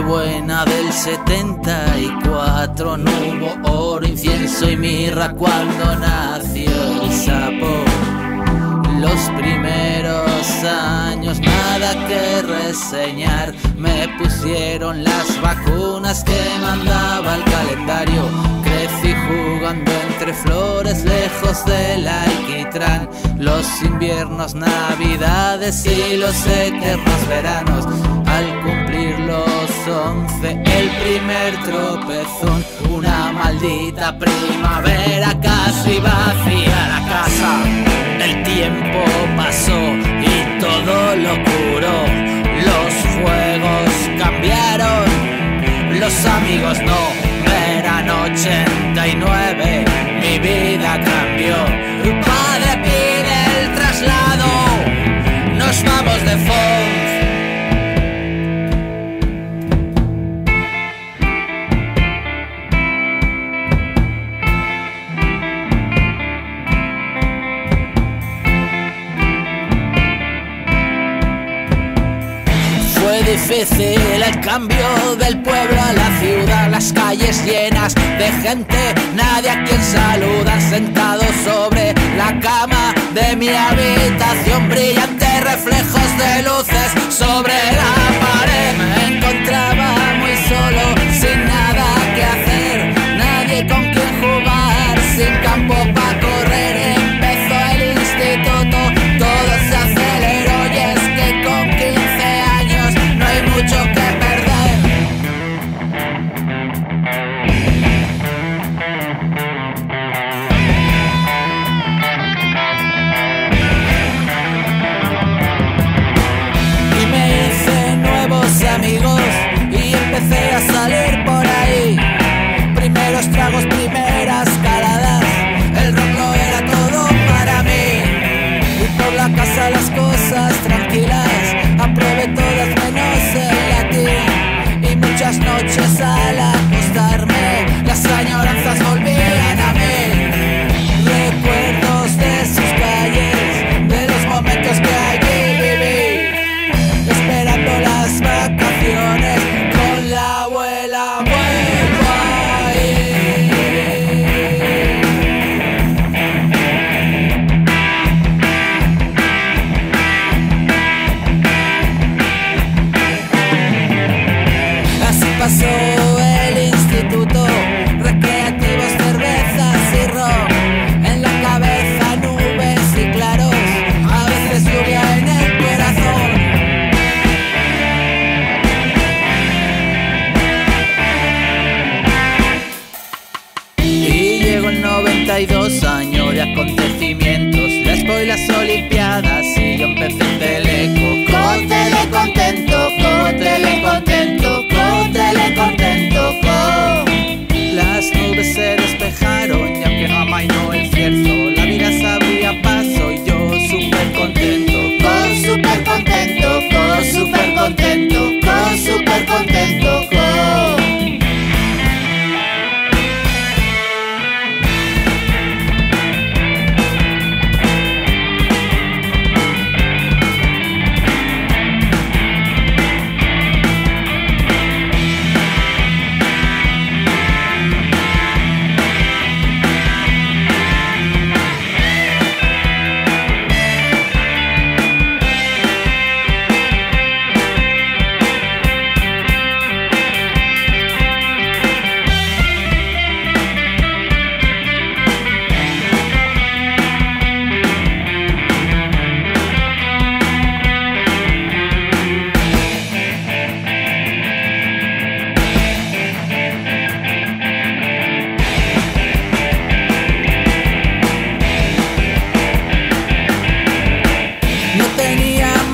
buena del 74 no hubo oro, incienso y mirra cuando nació el sapo. Los primeros años nada que reseñar, me pusieron las vacunas que mandaba el calendario. Crecí jugando entre flores lejos del alquitrán, los inviernos, navidades y los eternos veranos once, el primer tropezón, una maldita primavera casi vacía la casa. El tiempo pasó y todo lo curó. Los juegos cambiaron, los amigos no. Eran 89, mi vida cambió. Padre pide el traslado, nos vamos de fondo. Cambio del pueblo a la ciudad, las calles llenas de gente, nadie a quien saluda, sentado sobre la cama de mi habitación, brillantes reflejos de luces sobre la pared. Me encontraba muy solo, sin nada que hacer, nadie con quien jugar, sin campo tragos,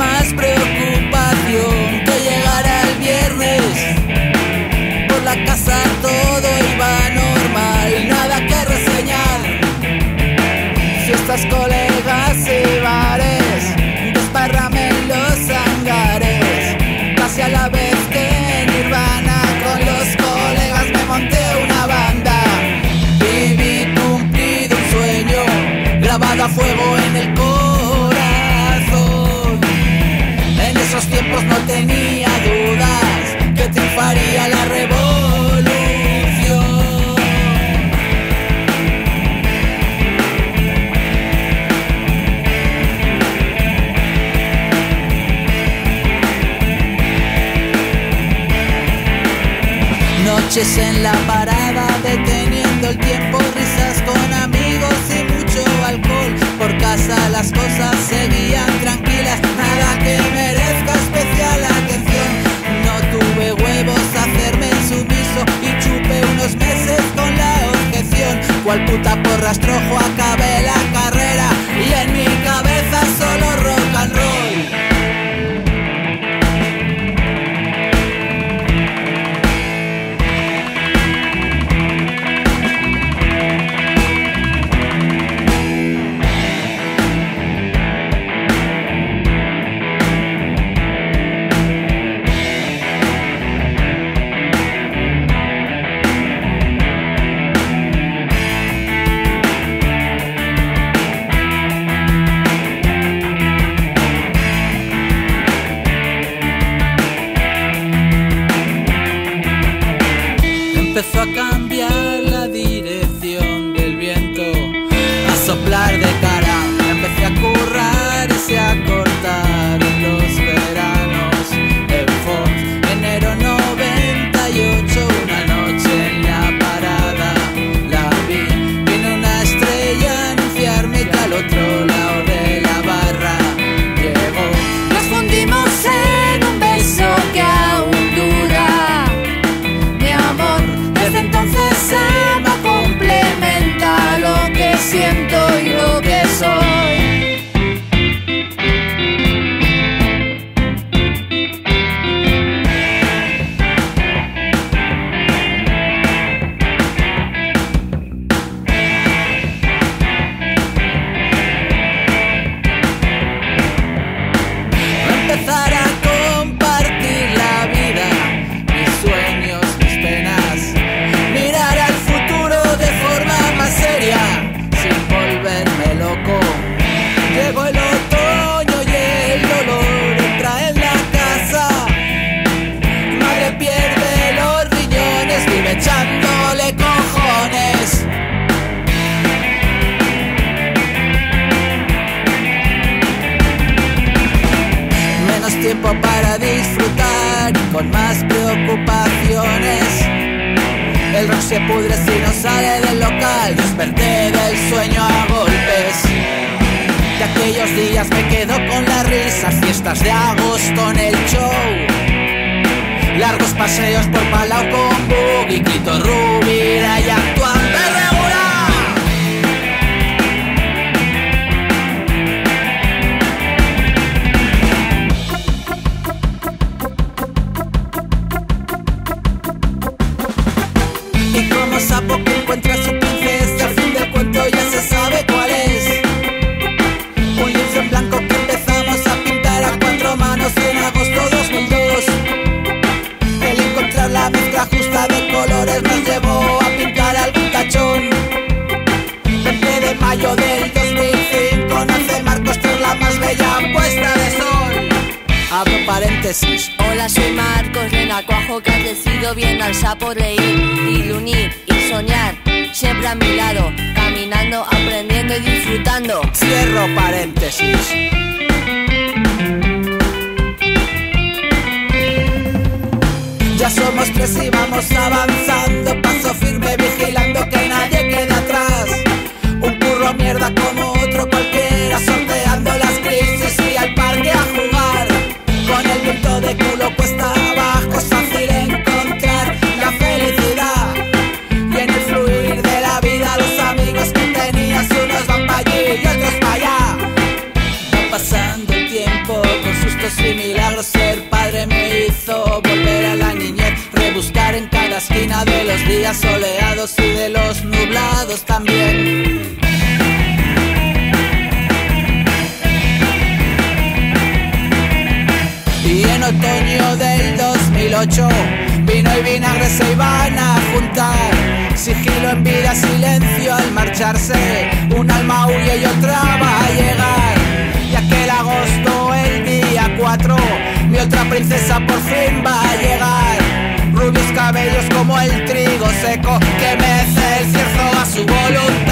mais preocupados. No tenía dudas que triunfaría la revolución. Noches en la parada, deteniendo el tiempo, risas con amigos y mucho alcohol. Por casa las cosas seguían tranquilas, nada que ver cual puta por rastrojo acabé la se pudre si no sale del local. Desperté del sueño a golpes. De aquellos días me quedo con las risas Fiestas de agosto en el show. Largos paseos por Palau con Bug y Clito Rubira y Hola, soy Marcos de Renacuajo, que has decidido bien alza por reír, unir y soñar. Siempre a mi lado, caminando, aprendiendo y disfrutando. Cierro paréntesis. Ya somos tres y vamos avanzando. Vino y vinagre se iban a juntar. Sigilo, en vida silencio al marcharse. Un alma huye y otra va a llegar. Y aquel agosto el día 4 Mi otra princesa por fin va a llegar. Rubios cabellos como el trigo seco Que mece el cierzo a su voluntad.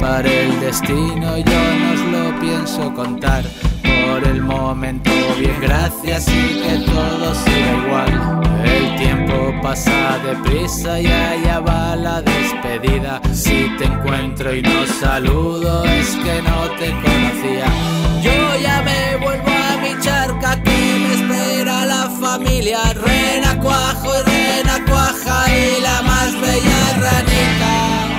Para el destino yo no os lo pienso contar. Por el momento, bien, gracias y que todo siga igual. El tiempo pasa deprisa y allá va la despedida. Si te encuentro y no saludo, es que no te conocía. Yo ya me vuelvo a mi charca que me espera la familia. Renacuajo y renacuaja y la más bella ranita.